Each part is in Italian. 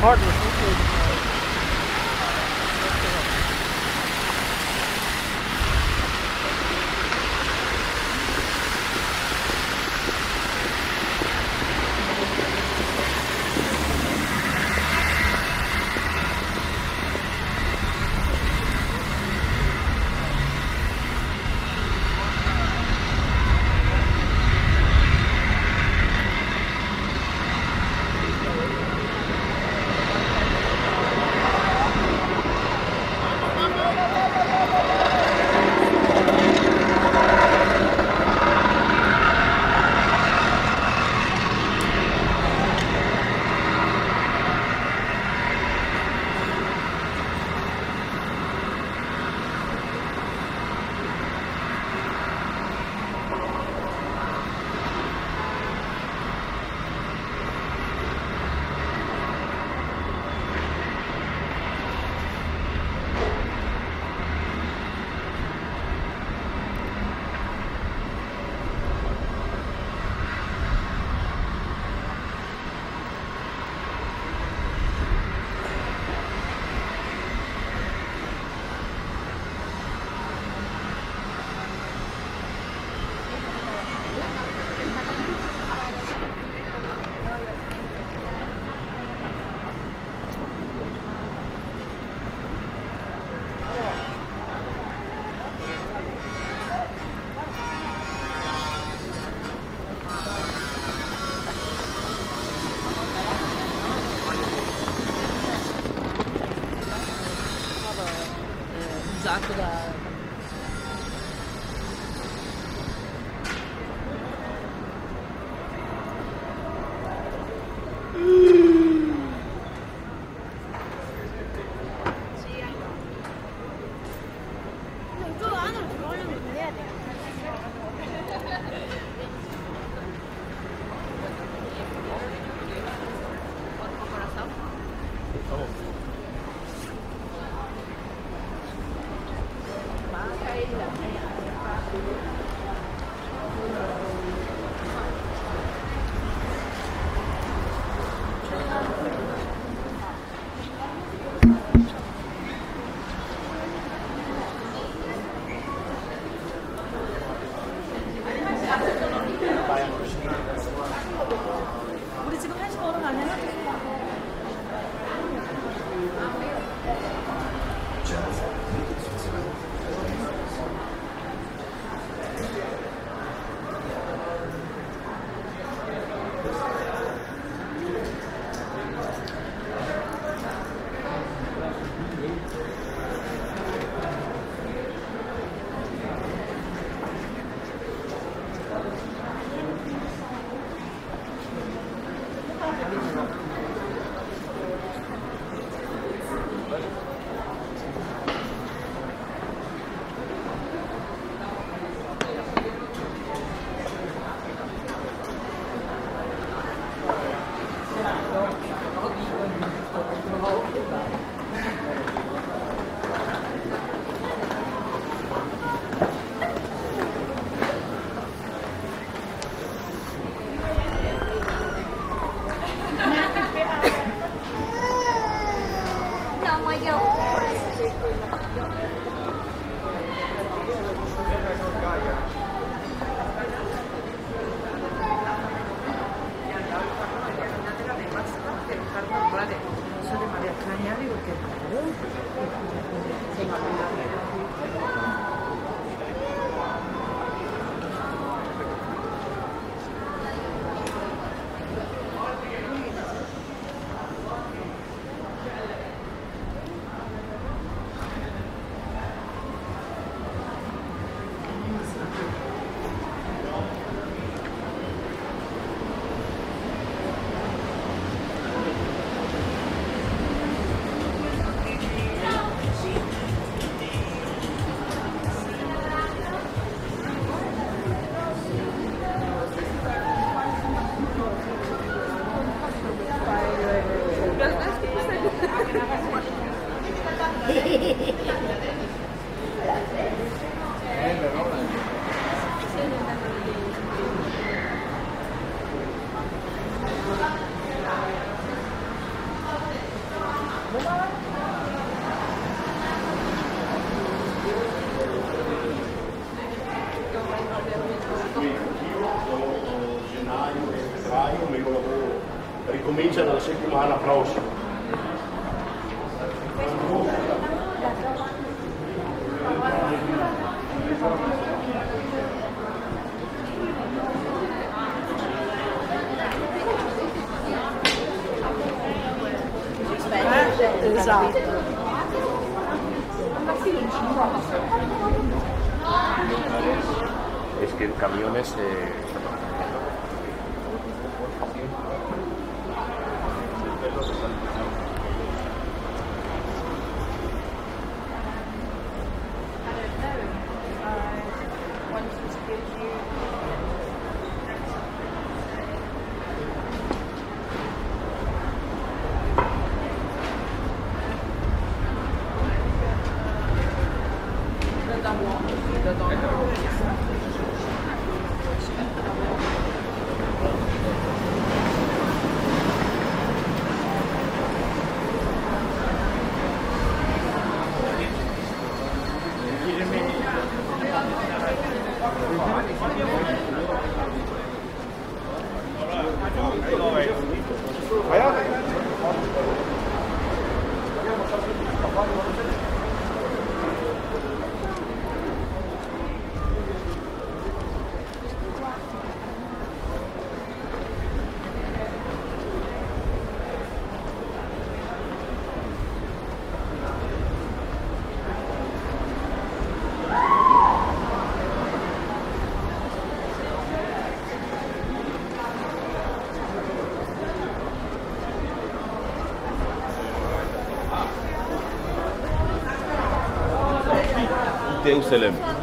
partner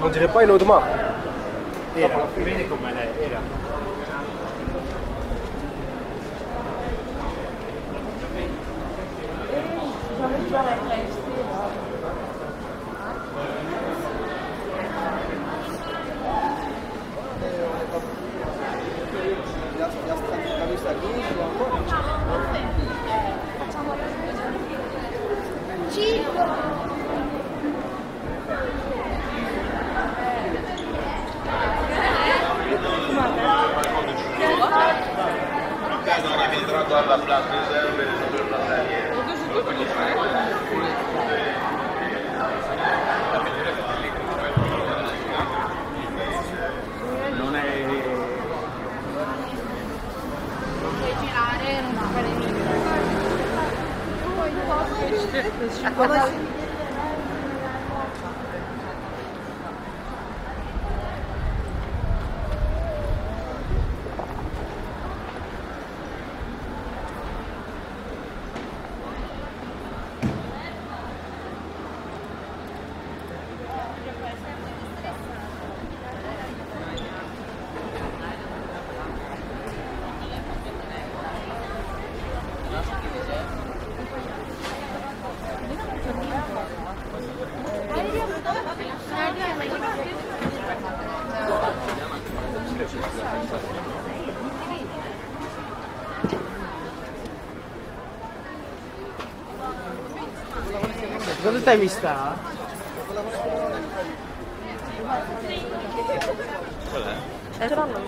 On dirait pas une Audemars. Quanta hai vista? Qual è?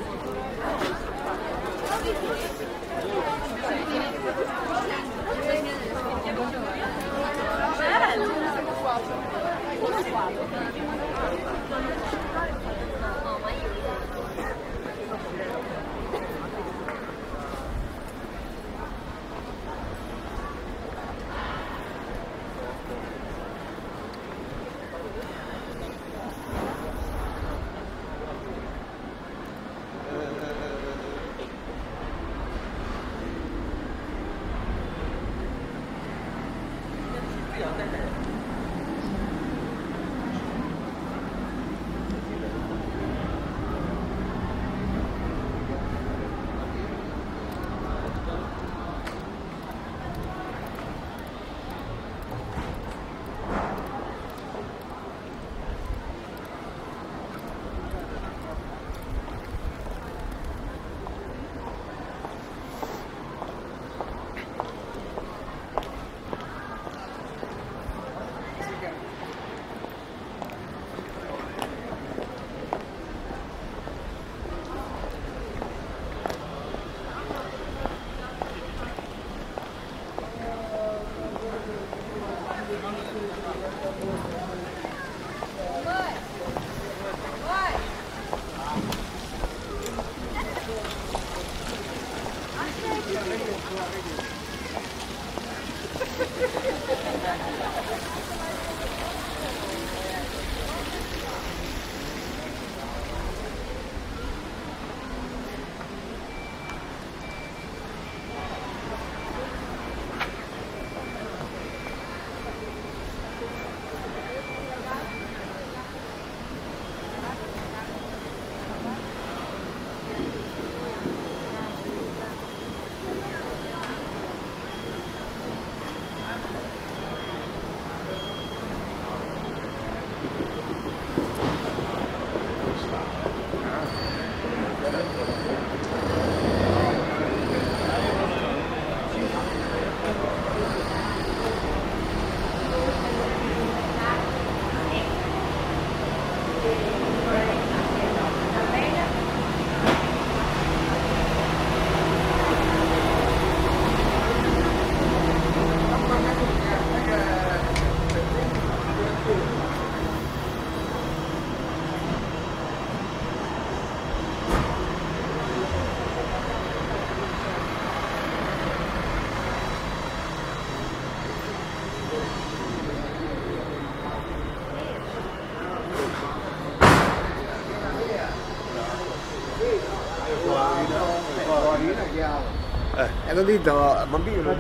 Maganda dito, mabiro.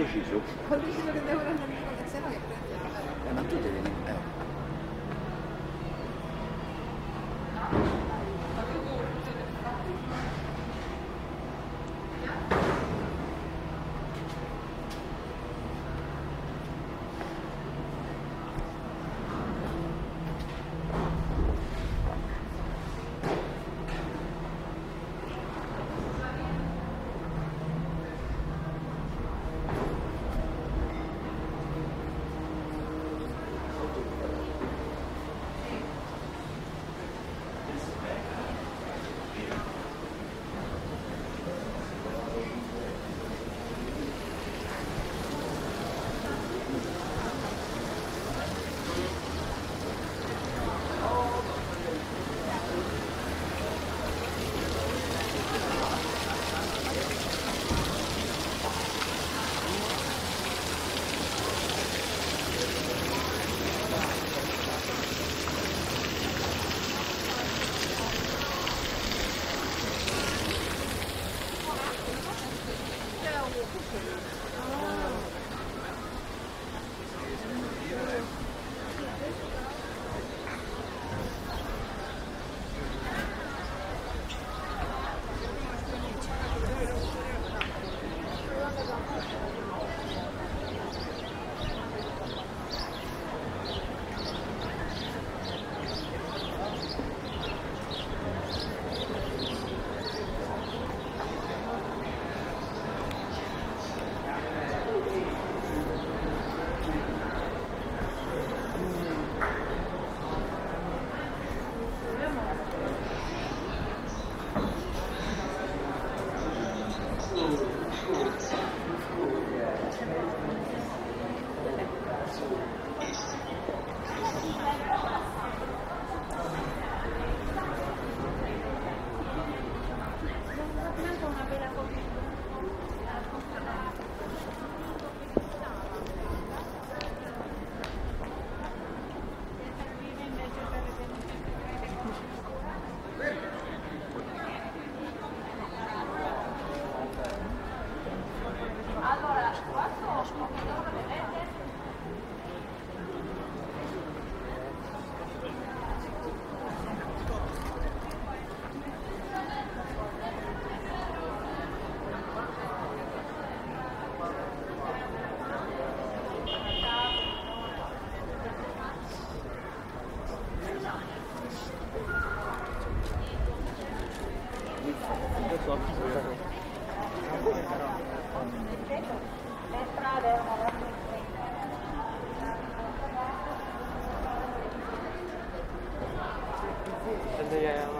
difícil. En jij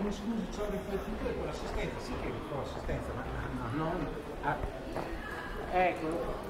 Come scusi, ci ho riflettuto e con l'assistenza, sì che con l'assistenza, ma ma non... ah, Ecco.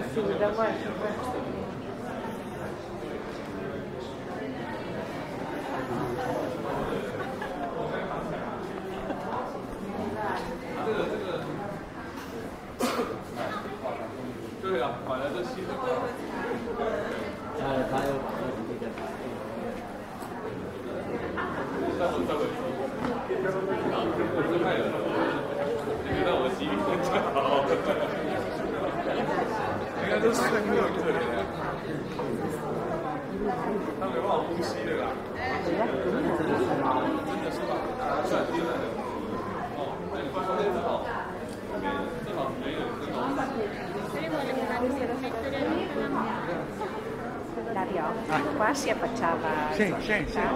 para cima. Sì, sì, sì.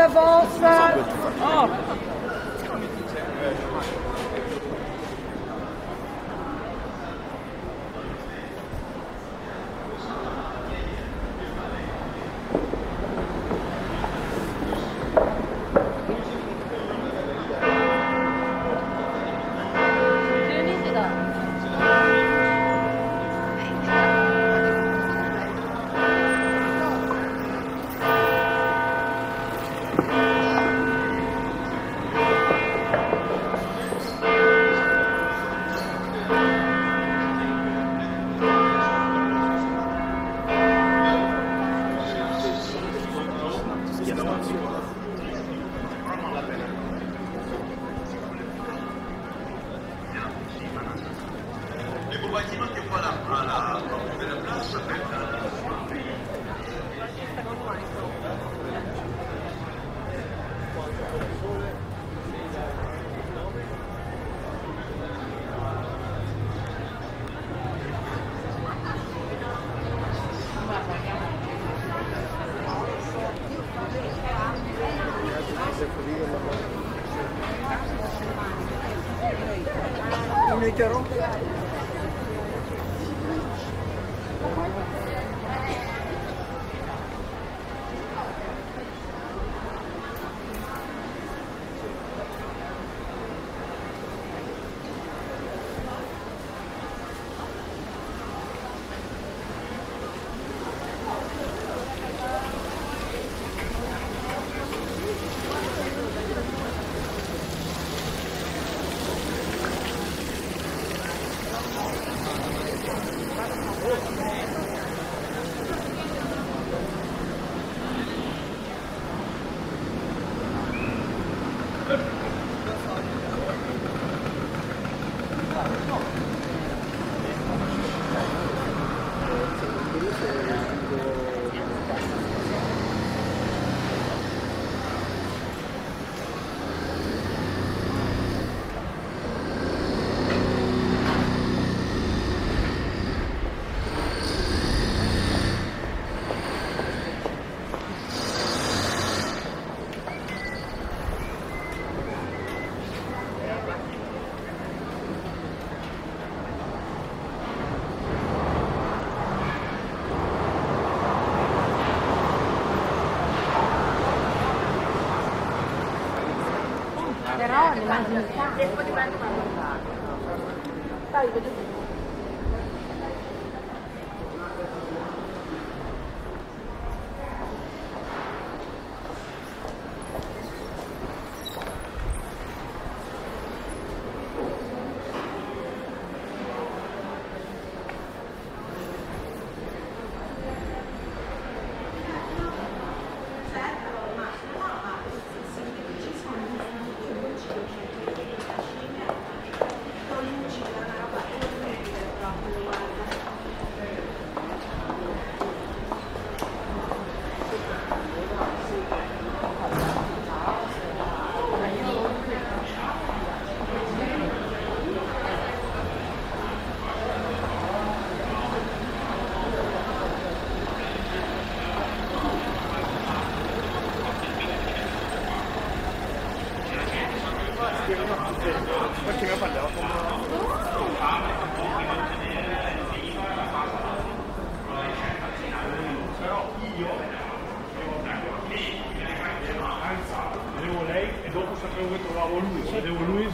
the avance. बाँध्नु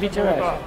Thank you, Josh.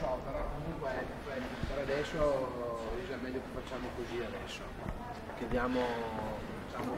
So, però comunque per adesso è meglio che facciamo così adesso. Chiediamo diciamo,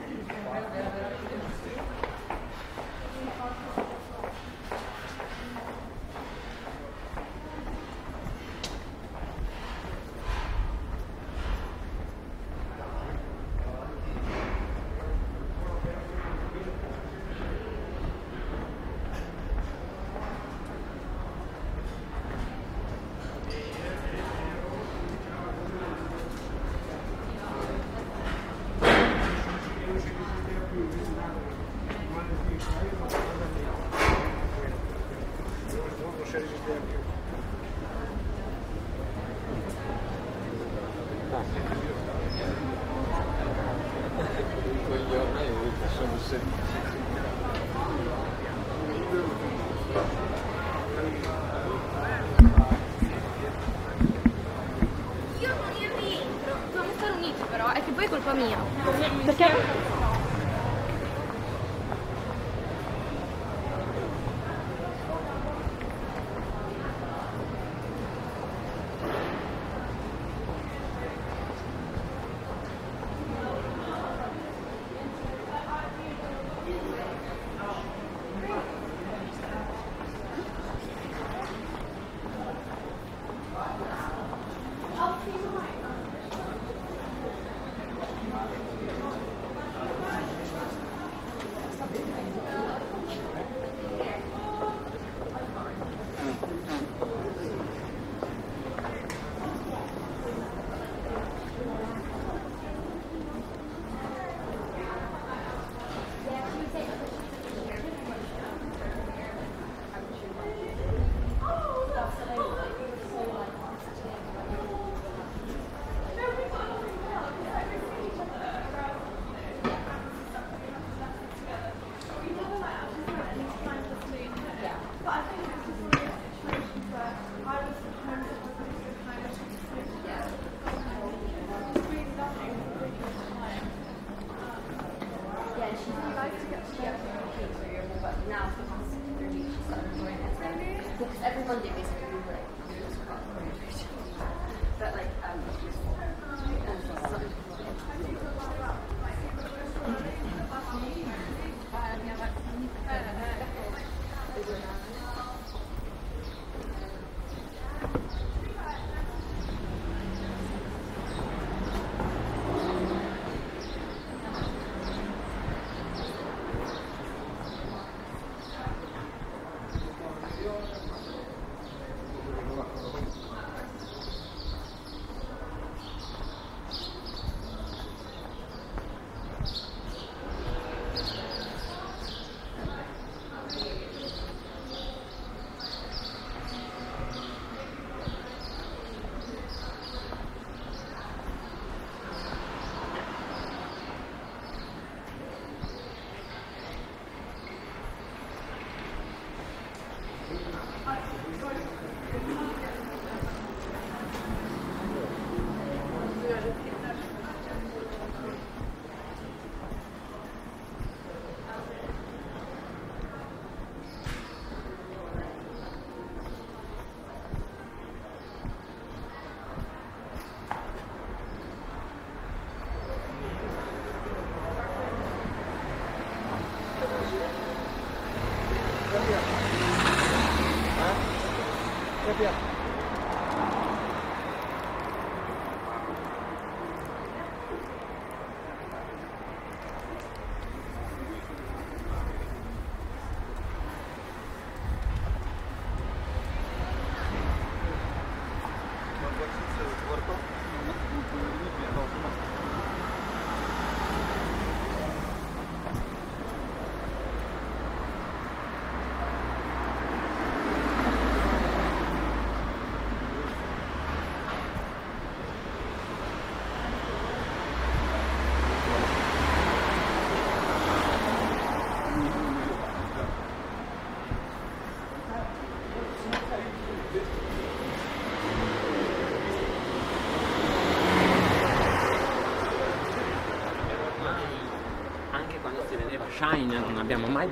non abbiamo mai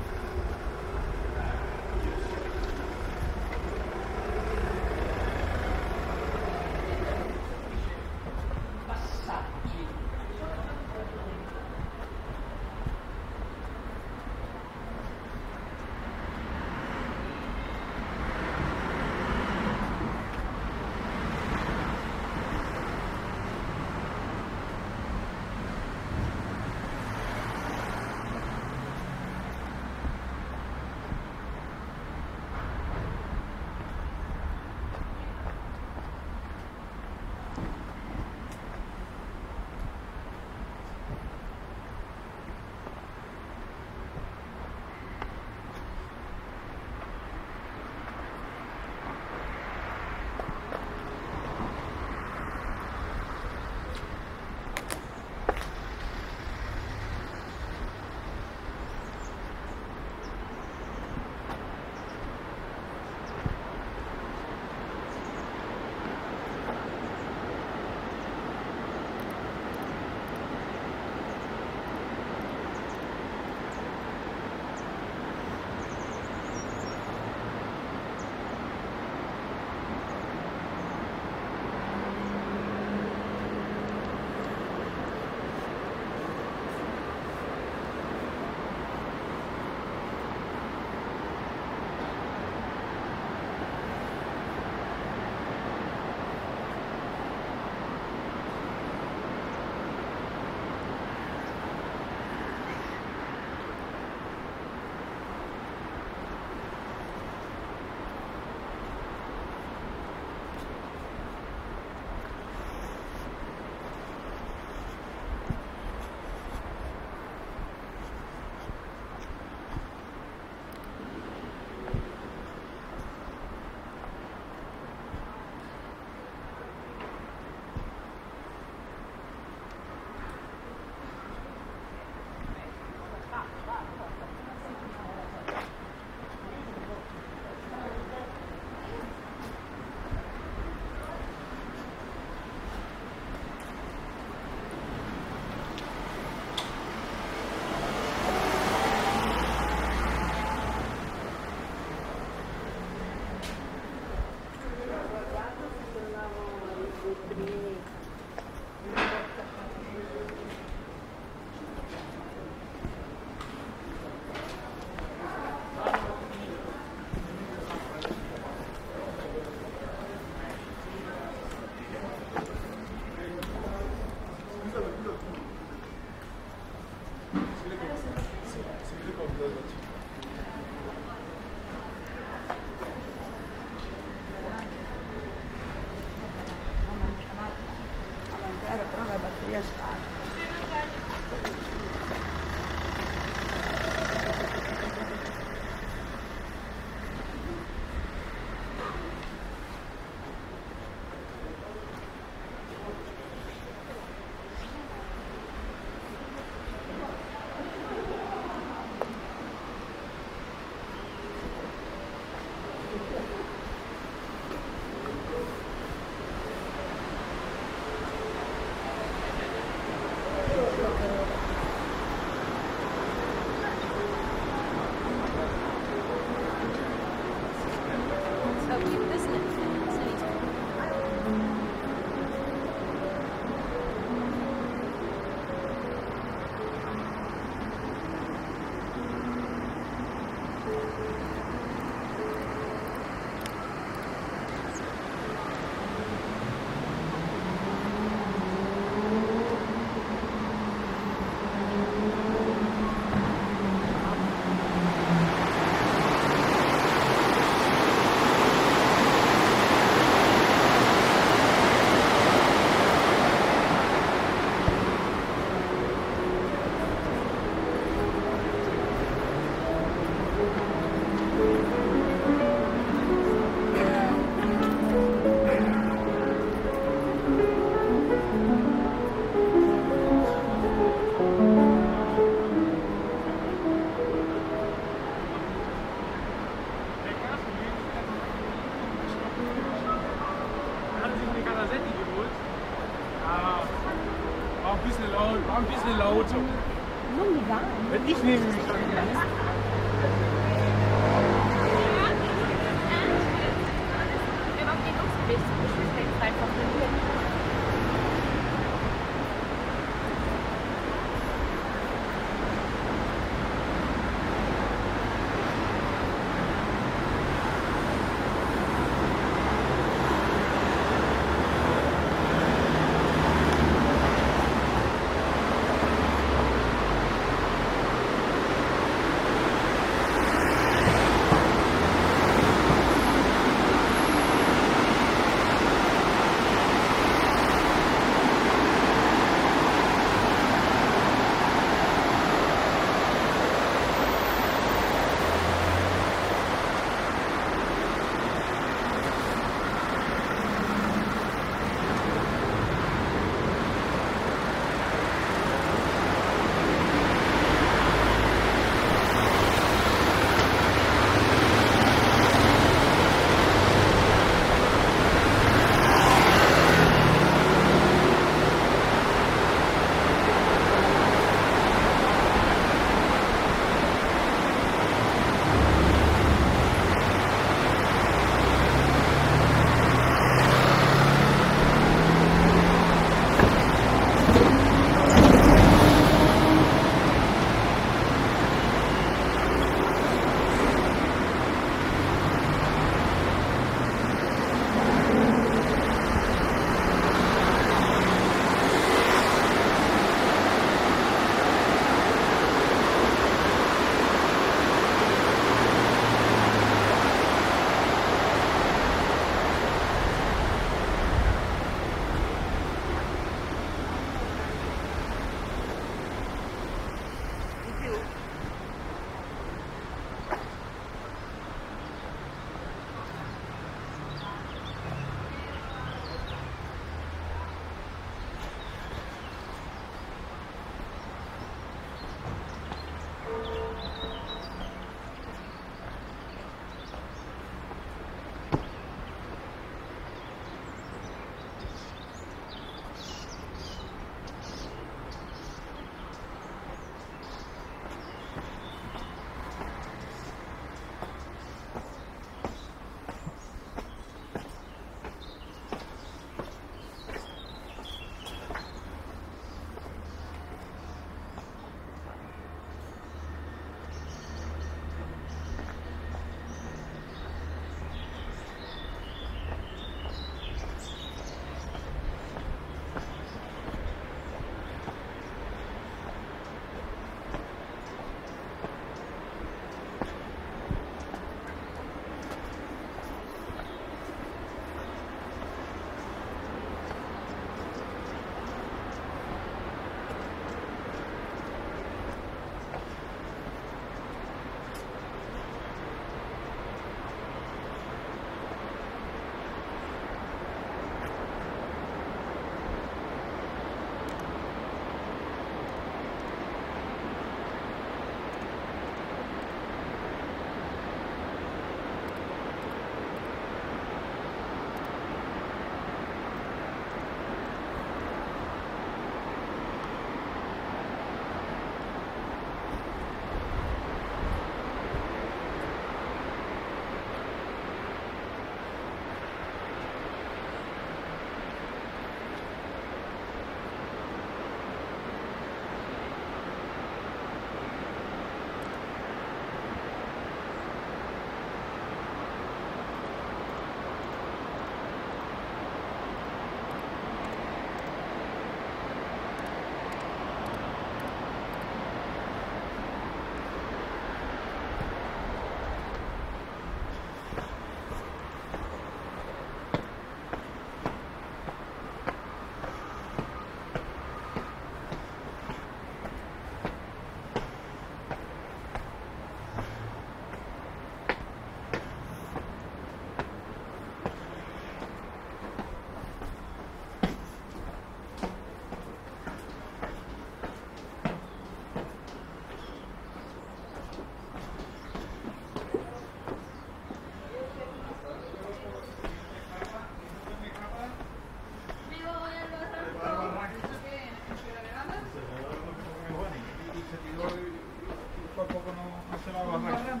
y, poco a poco no, no se va a bajar.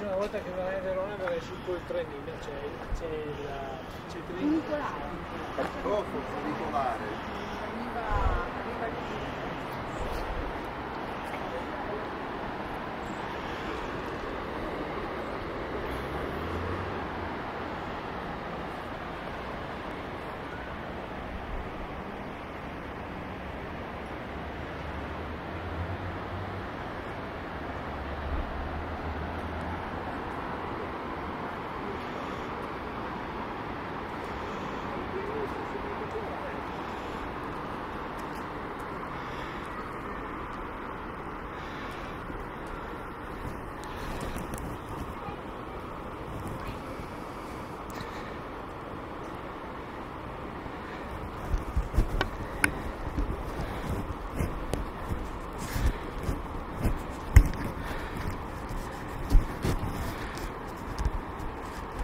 Prossima volta che verrai a Verona verrai su col trenino, c'è, c'è il, c'è il trenino.